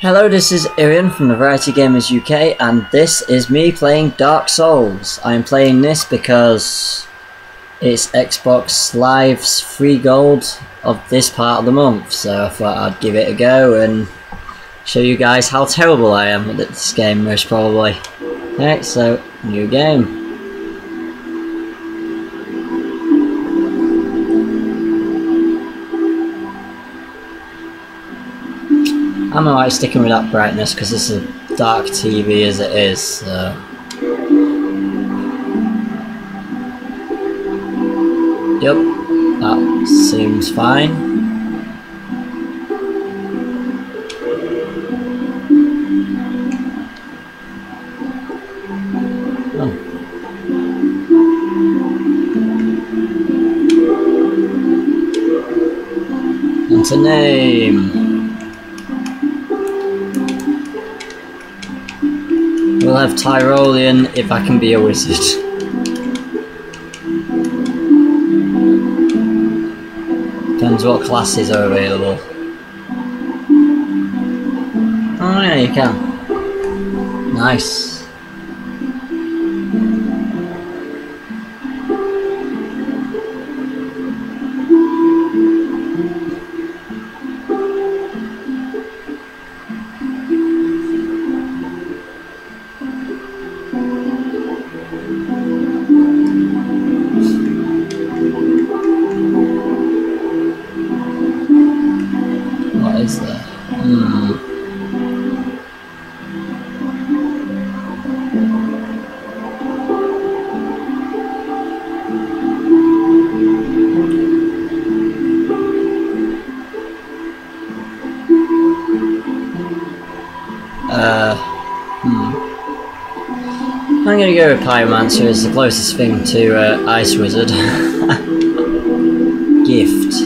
Hello, this is Yreon from the Variety Gamers UK, and this is me playing Dark Souls. I'm playing this because it's Xbox Live's free gold of this part of the month, so I thought I'd give it a go and show you guys how terrible I am at this game, most probably. Alright, so, new game. I'm alright sticking with that brightness because it's a dark TV as it is, so. Yep, that seems fine. Oh. A name. Have Tyrolean if I can be a wizard. Depends what classes are available. Oh yeah, you can. Nice. Gonna go with Pyromancer as the closest thing to uh, Ice Wizard. Gift.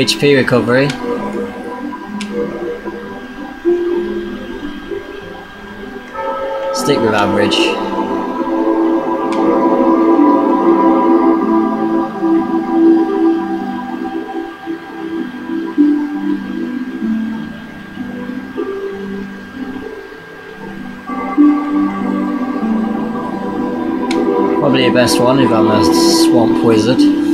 HP recovery. Stick with average. Probably the best one if I'm a swamp wizard.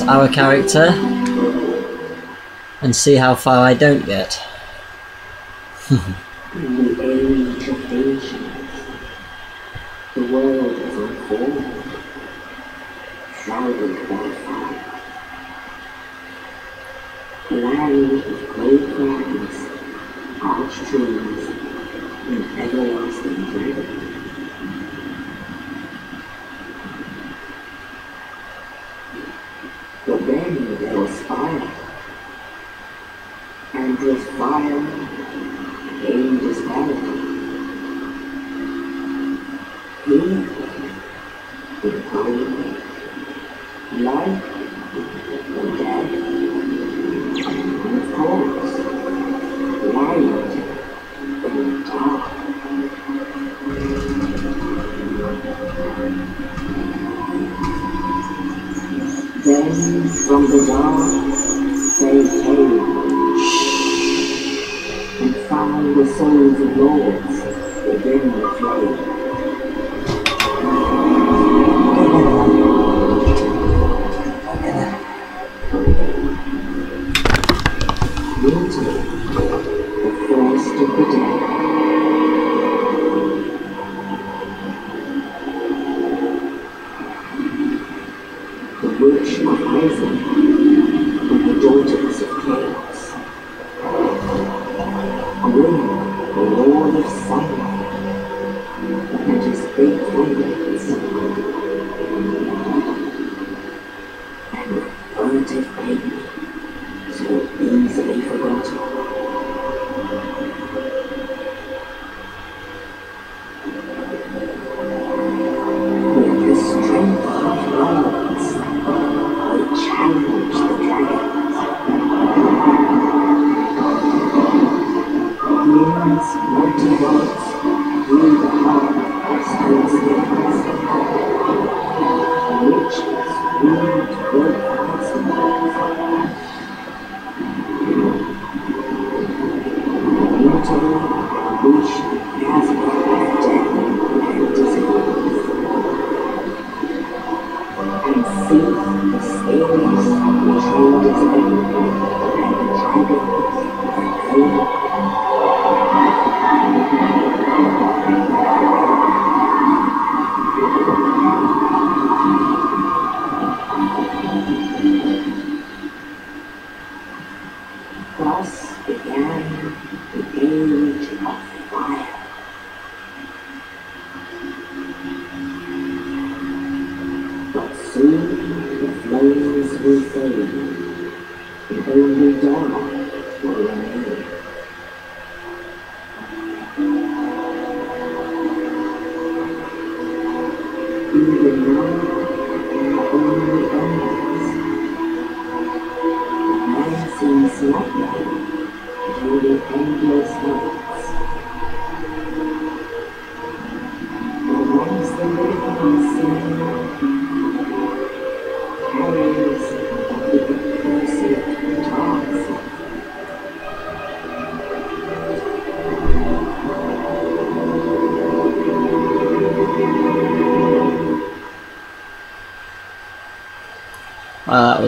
Our character and see how far I don't get. dark, say and find the souls of lords within the flame. The witch of prison.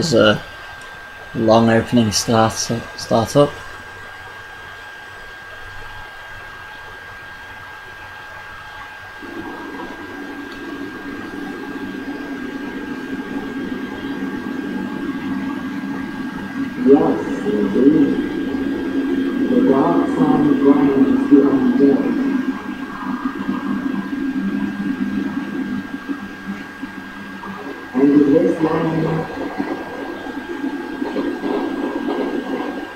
Was a long opening start start up. Yes, indeed. The dark side grinds the undead. And in this land,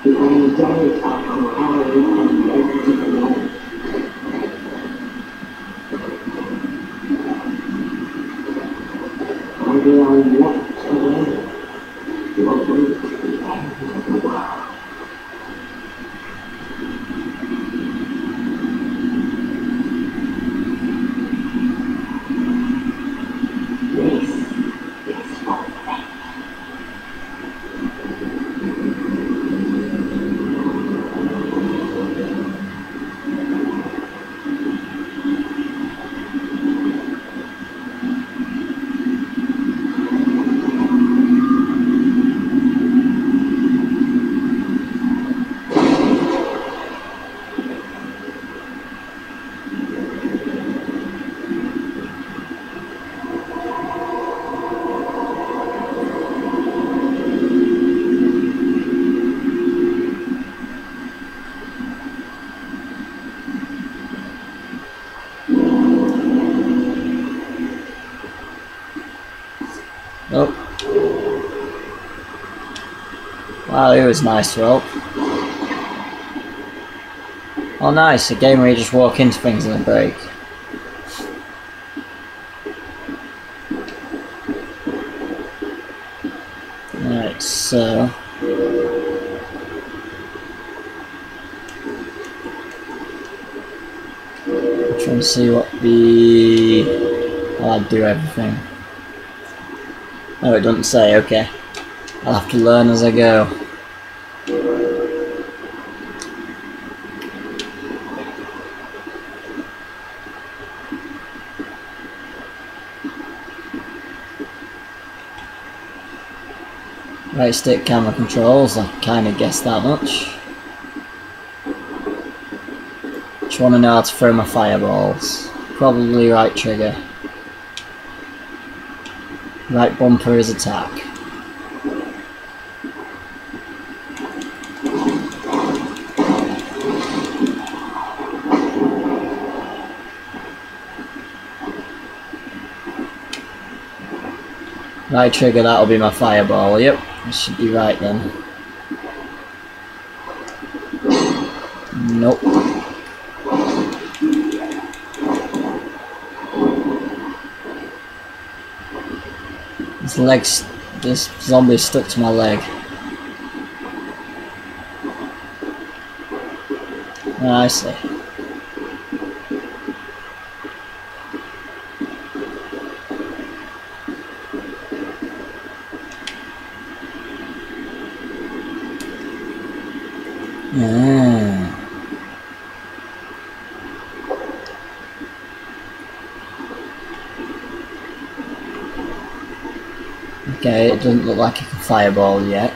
the undead are corralled and led to the light. And they are locked away to await the end of the world. This is for them. Oh. Wow, it was nice help. Oh nice, a game where you just walk into things and they break. Alright, so... I'm trying to see what the... I'd do everything. Oh, it doesn't say, okay. I'll have to learn as I go. Right stick camera controls, I kind of guessed that much. Just want to know how to throw my fireballs. Probably right trigger. Right bumper is attack. Right trigger, that'll be my fireball, yep. I should be right then. Nope. This leg's, this zombie stuck to my leg. I see. Okay, it doesn't look like a fireball yet.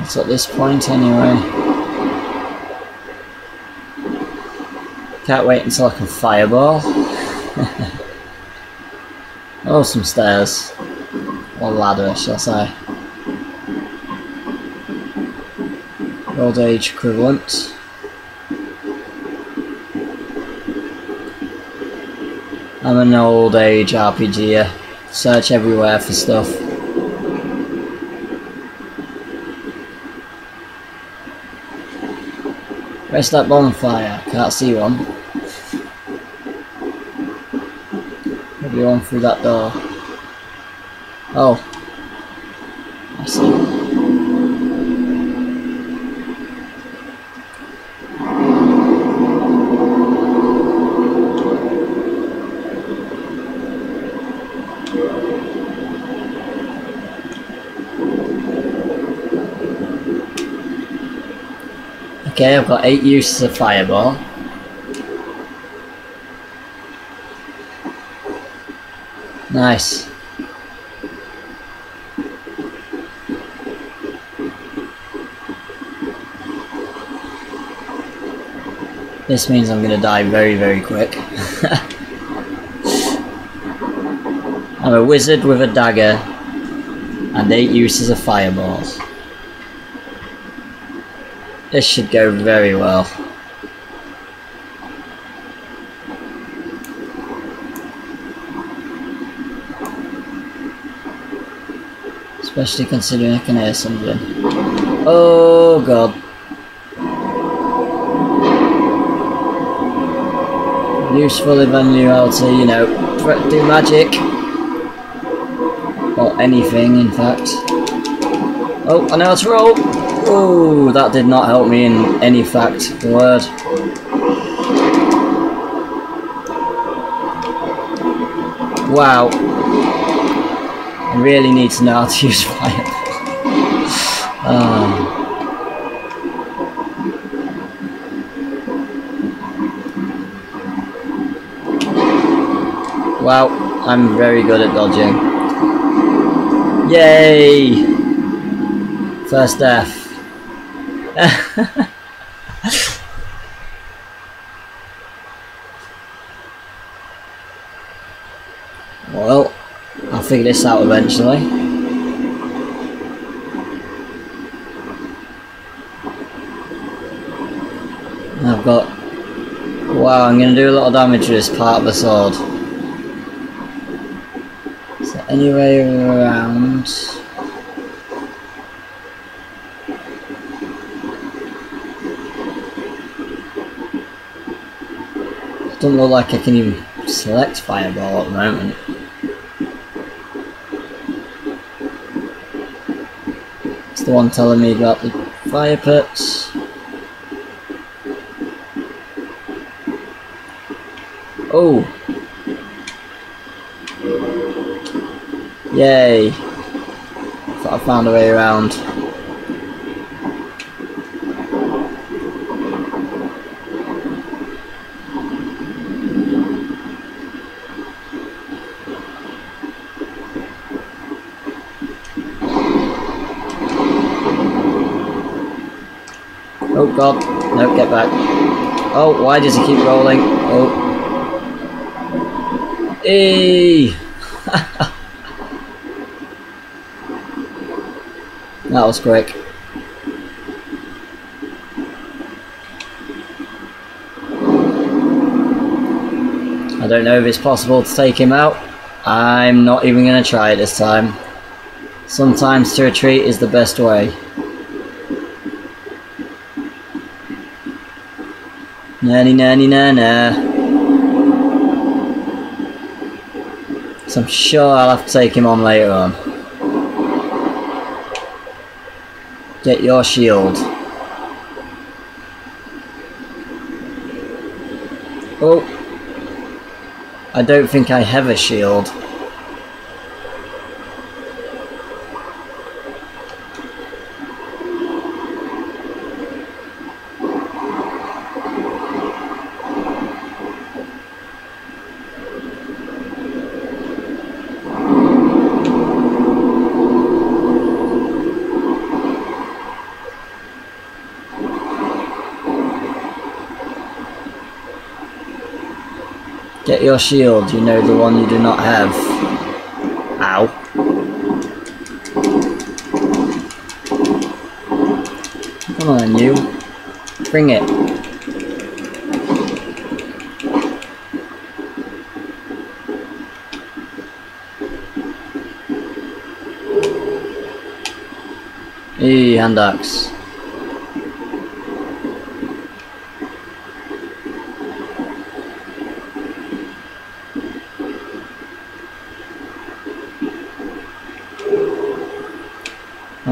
It's at this point anyway. Can't wait until I can fireball. oh, some stairs. Or ladder, shall I say. Old age equivalent. I'm an old age RPGer. Search everywhere for stuff. Where's that bonfire? Can't see one. One through that door. Oh. I see. Okay, I've got eight uses of fireball. Nice. This means I'm gonna die very, very quick. I'm a wizard with a dagger and eight uses of fireballs. This should go very well. Especially considering I can hear something. Oh god. Useful if I knew how to, you know, do magic. Or anything, in fact. Oh, I know how to roll! Oh, that did not help me in any fact word. Wow. Really need to know how to use fire. Ah. Wow, I'm very good at dodging. Yay! First death. well, I'll figure this out eventually. I've got... Wow, I'm going to do a lot of damage with this part of the sword. Is there any way around... Doesn't look like I can even select fireball at the moment. The one telling me about the fire pits. Oh! Yay! I found a way around. God, no, get back. Oh, why does he keep rolling? Oh. Hey! that was quick. I don't know if it's possible to take him out. I'm not even going to try it this time. Sometimes to retreat is the best way. Nanny nanny na na. So I'm sure I'll have to take him on later on. Get your shield. Oh. I don't think I have a shield. Get your shield, you know the one you do not have. Ow. Come on, you. Bring it. Hey, hand axe.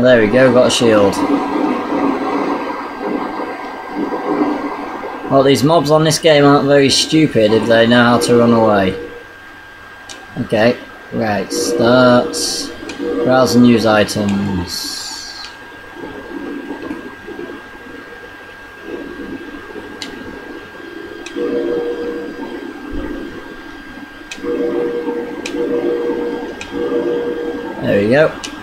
Oh, there we go, got a shield. Well, these mobs on this game aren't very stupid if they know how to run away. Okay, right, start. Browse use items. There we go.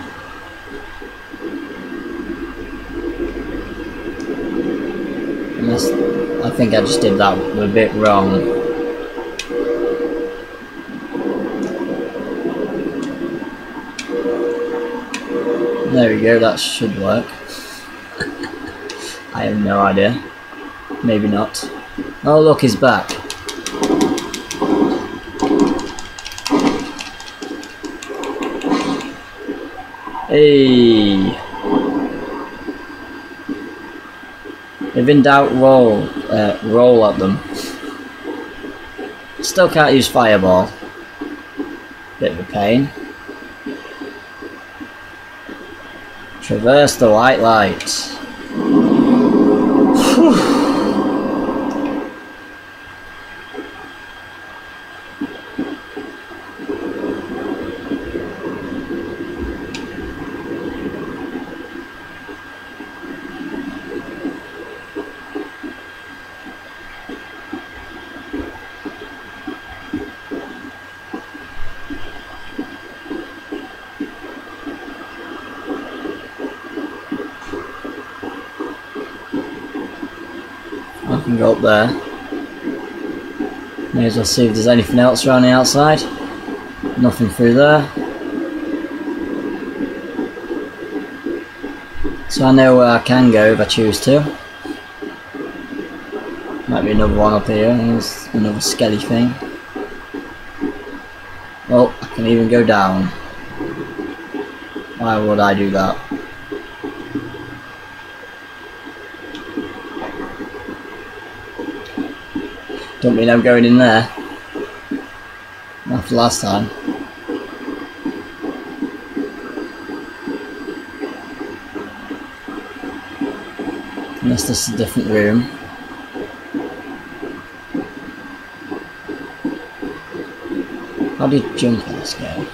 I think I just did that a bit wrong. There we go, that should work. I have no idea. Maybe not. Oh look, he's back. Hey! If in doubt, roll, uh, roll at them. Still can't use fireball. Bit of a pain. Traverse the white light. Whew. I can go up there. May as well see if there's anything else around the outside. Nothing through there. So I know where I can go if I choose to. Might be another one up here. There's another skelly thing. Well, I can even go down. Why would I do that? Don't mean I'm going in there. After last time. Unless this is a different room. How do you jump in this game?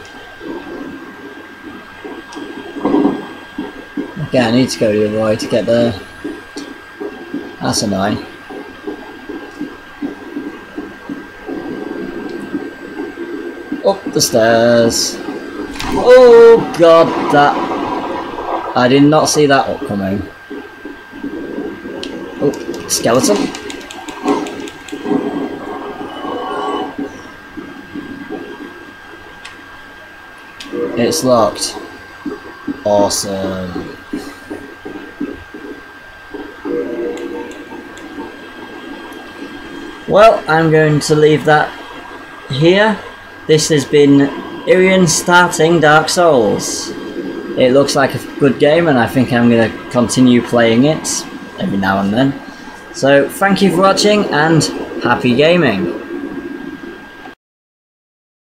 Okay, I need to go the other way to get there. That's annoying. Up the stairs. Oh god, that... I did not see that upcoming. Oh, skeleton. It's locked. Awesome. Well, I'm going to leave that here. This has been Yreon starting Dark Souls. It looks like a good game and I think I'm going to continue playing it every now and then. So thank you for watching and happy gaming.